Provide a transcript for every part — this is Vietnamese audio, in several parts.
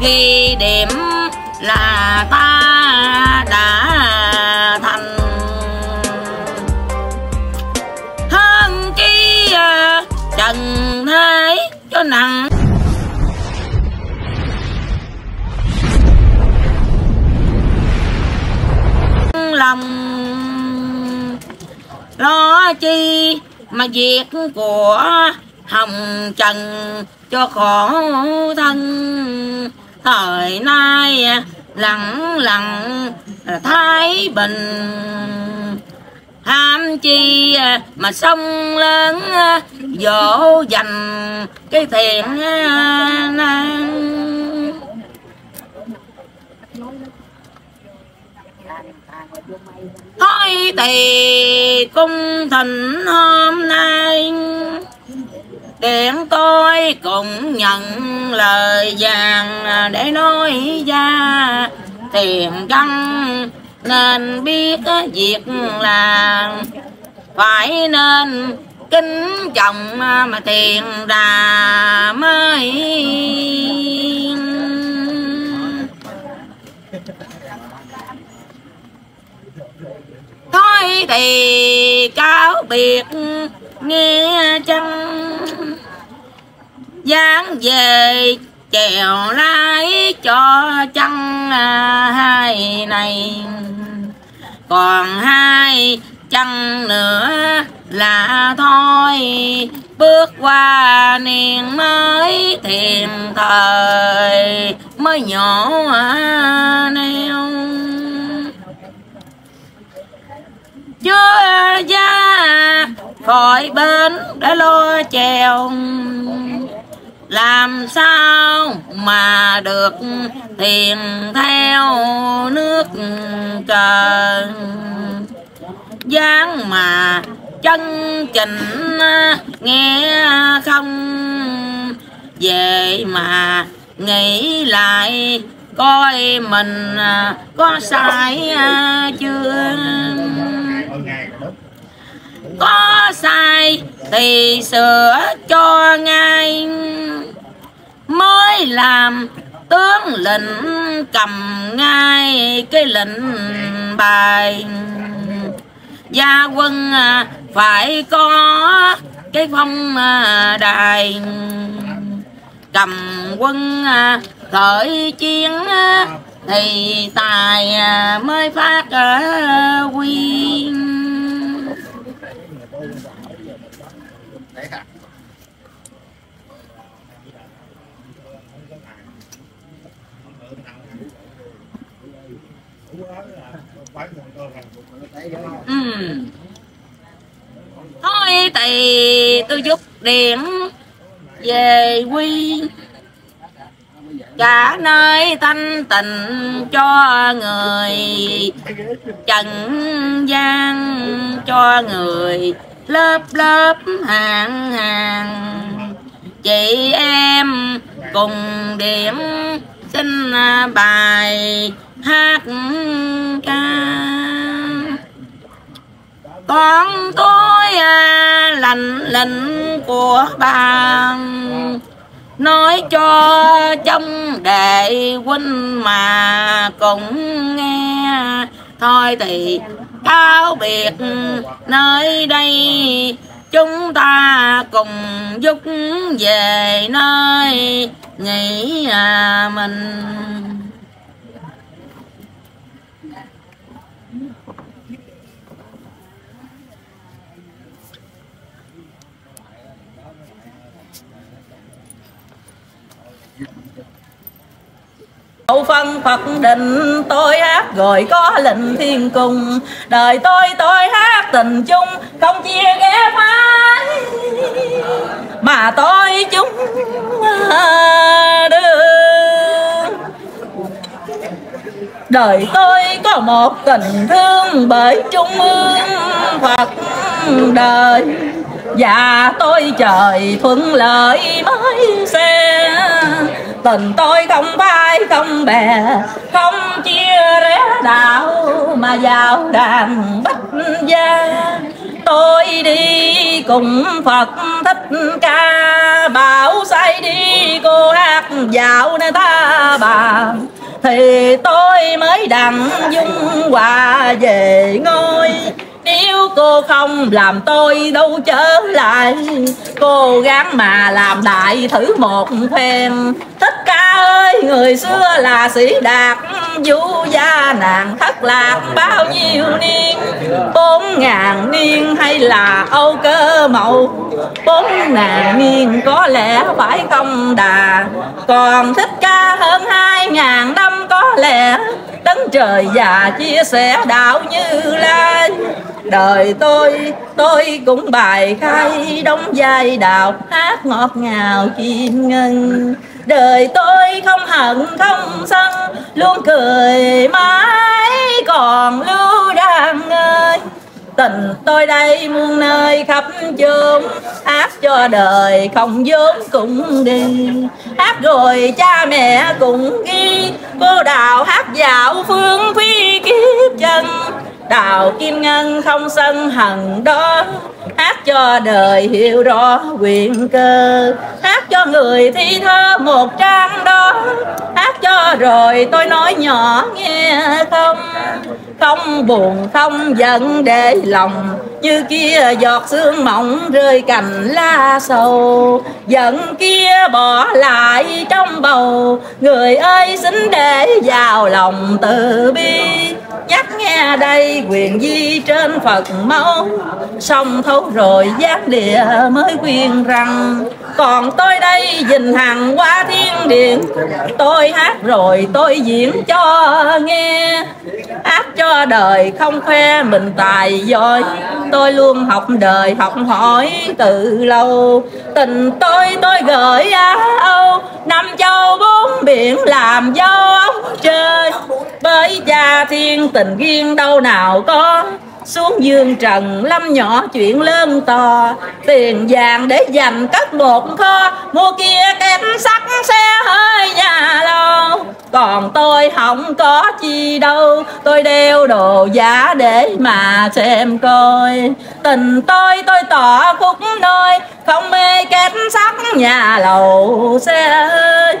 ghi điểm là ta đã thành. Hơn chi trần thế cho nặng. Lòng lo chi mà việc của hồng trần cho khổ thân thời nay à, lặng lặng à, thái bình. Ham chi à, mà sông lớn dỗ dành cái thiện năng. Thôi thì cung thịnh hôm nay điện tôi cũng nhận lời vàng để nói ra. Tiền căn nên biết việc là phải nên kính trọng mà tiền đà mới. Thôi thì cáo biệt nghe chăng? Dáng về chèo lái cho chân à, hai này. Còn hai chân nữa là thôi, bước qua niềm mới thiền thời mới nhỏ à, neo. Chưa ra khỏi bên đã lo chèo làm sao mà được thiền theo nước trời? Dáng mà chân chỉnh nghe không? Về mà nghĩ lại coi mình có sai chưa? Có sai thì sửa cho ngay mới làm tướng lệnh cầm ngay cái lệnh bài. Gia quân à, phải có cái phong à, đài. Cầm quân à, khởi chiến thì tài mới phát quyền Ừ. Thôi thì tôi giúp điện về quy. Cả nơi thanh tịnh cho người trần gian, cho người lớp lớp hàng hàng chị em cùng điểm xin bài hát ca con tôi à, lành lệnh của bà nói cho trong đệ huynh mà cũng nghe. Thôi thì cáo biệt nơi đây chúng ta cùng giúp về nơi nghỉ à mình. Hậu phân Phật định tôi hát, rồi có lệnh thiên cung Đời tôi tôi hát tình chung, không chia ghé phái. Mà tôi chúng à, Đời tôi có một tình thương bởi trung ương Phật đời. Và tôi trời thuận lợi mới xe. Tình tôi không phải không bè, Không chia rẽ đạo Mà vào đàn bách gia. Tôi đi cùng Phật thích ca, bảo say đi cô hát dạo nơi ta bà. Thì tôi mới đặng dung hòa về ngôi cô không làm tôi đâu trở lại. Cố gắng mà làm đại thử một phen. Tất cả ơi, người xưa là sĩ đạt. Du gia nàng thất lạc bao nhiêu niên? Bốn ngàn niên hay là âu cơ mậu? Bốn ngàn niên có lẽ phải không đà? Còn thích ca hơn hai ngàn năm có lẽ trời già chia sẻ đạo như lai đời tôi tôi cũng bài khai đóng vai đạo hát ngọt ngào chim ngân. Đời tôi không hận không sân, luôn cười mãi còn lưu đang ơi tình tôi đây muôn nơi khắp chốn. Hát cho đời không vốn cũng đi. Hát rồi cha mẹ cũng ghi cô đào hát dạo phương phi kiếp chân đào kim ngân không sân hận đó, hát cho đời hiểu rõ quyền cơ. Hát cho người thi thơ một trang đó, hát cho rồi tôi nói nhỏ nghe không? Không buồn, không giận để lòng, như kia giọt sương mỏng rơi cành lá sầu. Giận kia bỏ lại trong bầu, người ơi xin để vào lòng từ bi nhắc nghe đây quyền di trên phật mẫu. Xong thấu rồi giác địa mới quyền rằng, còn tôi đây dình hằng qua thiên điện. Tôi hát rồi tôi diễn cho nghe. Hát cho đời không khoe mình tài giỏi. Tôi luôn học đời học hỏi từ lâu. Tình tôi tôi gửi á âu. Năm châu bốn biển làm dấu ốc trời bởi cha thiên tình duyên đâu nào có. Xuống dương trần, lâm nhỏ chuyện lớn to. Tiền vàng để dành cất một kho. Mua kia kém sắt xe hơi nhà lâu còn tôi không có chi đâu. Tôi đeo đồ giả để mà xem coi. Tình tôi tôi tỏ khúc nơi không mê kết sắt nhà lầu xe hơi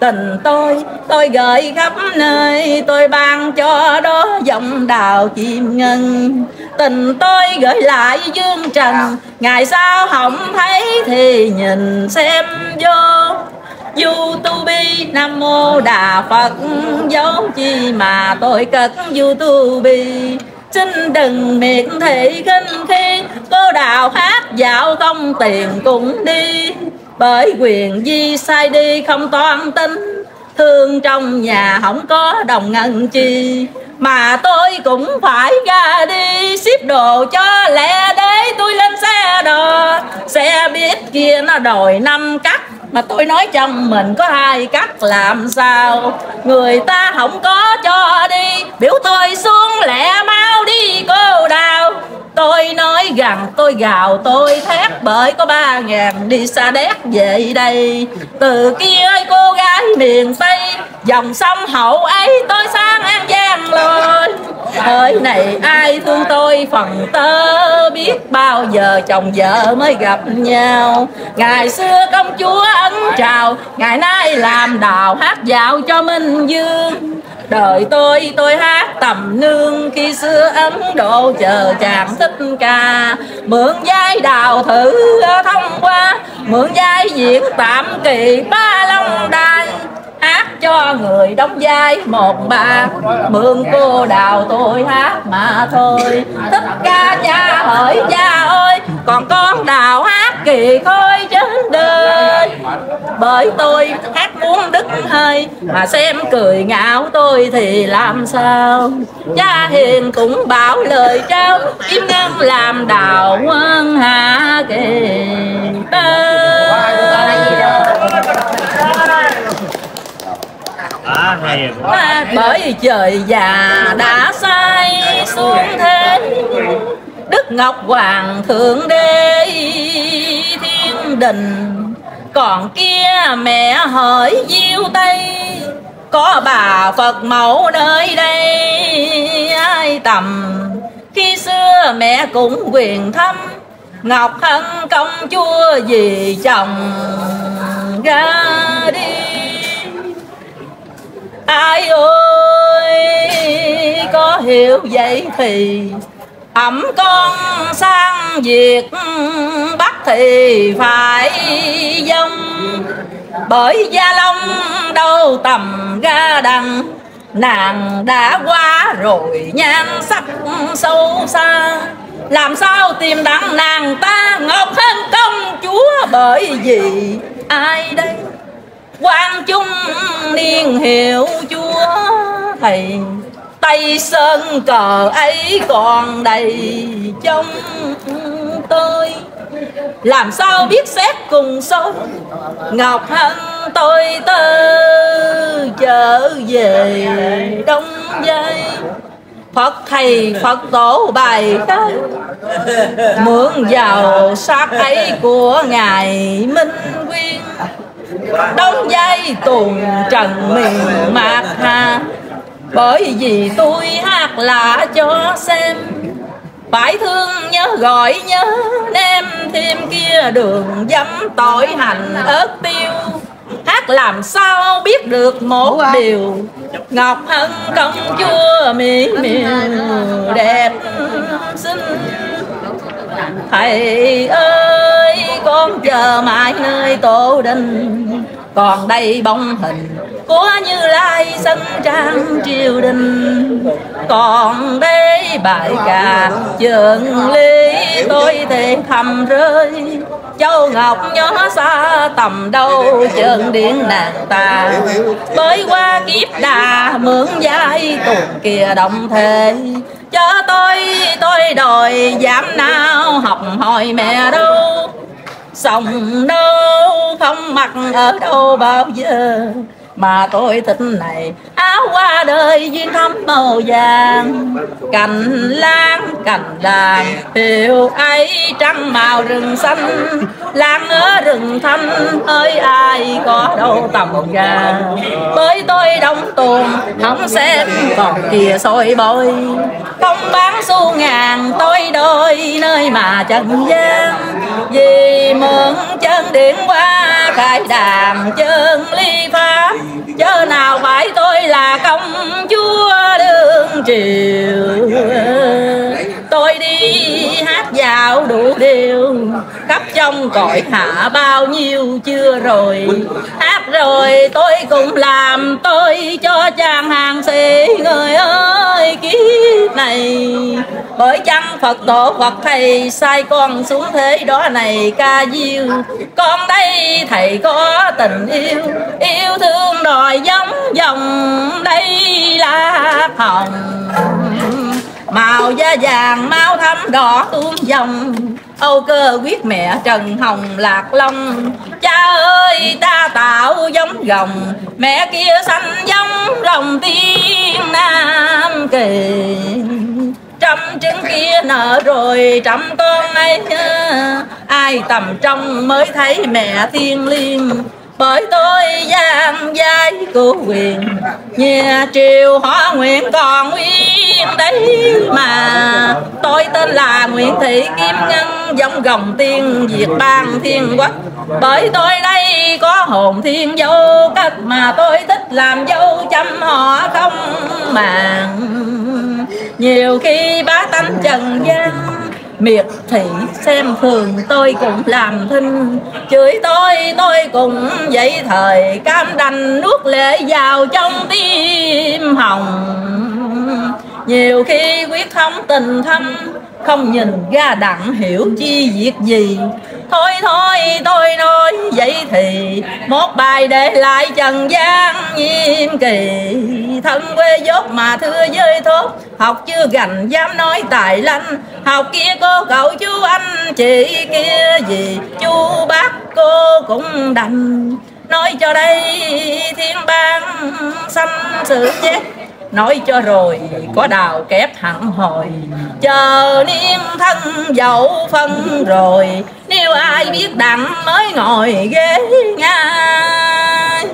tình tôi tôi gửi khắp nơi, tôi ban cho đó dòng đào chim ngân tình tôi gửi lại dương trần, ngày sau không thấy thì nhìn xem vô. YouTube Nam Mô Đà Phật, dấu chi mà tôi cất YouTube Xin đừng miệng thị khinh khi Cô đào hát dạo không tiền cũng đi bởi quyền di sai đi không toan tính thương trong nhà không có đồng ngân chi. Mà tôi cũng phải ra đi ship đồ cho lẹ để tôi lên xe đò, xe biết kia nó đòi năm cắt. Mà tôi nói trong mình có hai cắt, làm sao? Người ta không có cho đi. Biểu tôi rằng tôi gào, tôi thét bởi có ba ngàn đi xa đét về đây. Từ kia ơi, cô gái miền Tây, Dòng sông hậu ấy, tôi sang An Giang rồi. Thời này ai thương tôi phần tơ Biết bao giờ chồng vợ mới gặp nhau. Ngày xưa công chúa ấn chào, Ngày nay làm đào hát dạo cho Minh Dương đời tôi tôi hát tầm nương khi xưa ấn độ chờ chàng thích ca. Mượn giai đào thử thông qua, mượn giai diễn tạm kỳ ba long đài. Hát cho người đóng vai một bà, mượn cô đào tôi hát mà thôi. Tất ca cha hỡi, cha ơi, còn con đào hát kỳ khôi trên đời. Bởi tôi hát muốn mà xem cười ngạo tôi thì làm sao? Cha hiền cũng bảo lời trao kim ngân làm đào quân hạ kỳ à, bởi trời già đã sai xuống thế đức ngọc hoàng thượng đế thiên đình còn kia mẹ hỏi diêu tây. Có bà phật mẫu nơi đây, ai tầm? Khi xưa mẹ cũng quyền thăm, ngọc hân công chúa vì chồng ra đi. Ai ơi có hiểu vậy thì ẩm con sang Việt Bắc thì phải dông. Bởi gia long đâu tầm ga đằng, nàng đã qua rồi nhan sắc sâu xa. Làm sao tìm đặng nàng ta ngọc hơn công chúa bởi vì ai đây? Quan trung niên hiệu chúa thầy. Tây sơn cờ ấy còn đầy trong tôi. Làm sao biết xét cùng số? Ngọc hân tôi tơ trở về đông dây Phật thầy, Phật tổ bài cái Mượn vào sát ấy của Ngài Minh Quyên. Đông dây tuồng trần miền mạc hà. Bởi vì tôi hát lạ cho xem phải thương nhớ gọi nhớ đem thêm kia đường dấm tỏi hành ớt tiêu hát làm sao biết được một à. điều ngọc hân công chúa mỹ miều đẹp xinh thầy ơi con chờ mãi nơi tổ đình còn đây bóng hình của như lai sân trang triều đình. Còn đây bài ca trường ly tôi thể thầm rơi. Châu ngọc nhỏ xa tầm đâu trường điện nàng ta bởi qua kiếp đà mượn giai tuần kia động thế cho tôi tôi đòi giảm nào học hỏi mẹ đâu sông đâu không mặc ở đâu bao giờ mà tôi thích này? Qua đời duyên thắm màu vàng. Cành lan, cành đàn hiệu ấy trắng màu rừng xanh. Lan ở rừng thanh ơi ai có đâu tầm gà bởi tôi đông tuồng không xem còn kia soi bôi. Không bán xu ngàn, tôi đôi nơi mà trần gian. Vì mượn chân điện qua khai đàn chân ly pháp. Chớ nào phải tôi là công chúa đương triều. Tôi đi hát dạo đủ điều khắp trong cõi hạ bao nhiêu chưa rồi. Hát rồi, tôi cũng làm, tôi cho chàng hàng xế người ơi, kiếp này. Bởi chăng phật tổ phật thầy sai con xuống thế đó này ca diêu? Con đây, thầy có tình yêu yêu thương đòi giống dòng đây là hồng màu da vàng máu thắm đỏ tuôn dòng. Âu cơ quyết mẹ trần hồng lạc long. Cha ơi, ta tạo giống rồng mẹ kia xanh giống rồng tiên nam kỳ. Trăm trứng kia nở rồi trăm con ấy ai tầm trong mới thấy mẹ thiên liêng. Bởi tôi gian giai của quyền nhà triều hóa nguyện còn em đấy mà tôi tên là nguyễn thị kim ngân, dòng gồng tiên diệt bang thiên quốc. Bởi tôi đây có hồn thiên dâu cách, mà tôi thích làm dâu chăm họ không màng. Nhiều khi bá tánh trần gian, miệt thị xem thường tôi cũng làm thinh. Chửi tôi tôi cũng vậy thời cam đành nuốt lệ vào trong tim hồng nhiều khi quyết thống tình thâm, không nhìn ra đặng hiểu chi việc gì. Thôi thôi, tôi nói vậy thì một bài để lại trần gian nghiêm kỳ. Thân quê dốt mà thưa giới thốt, học chưa gành dám nói tài lanh. Học kia cô cậu chú anh, chị kia gì? Chú bác cô cũng đành. Nói cho đây thiên bang xanh sự chết nói cho rồi, có đào kép hẳn hồi chờ niên thân dậu phân rồi, nếu ai biết đặng mới ngồi ghế ngang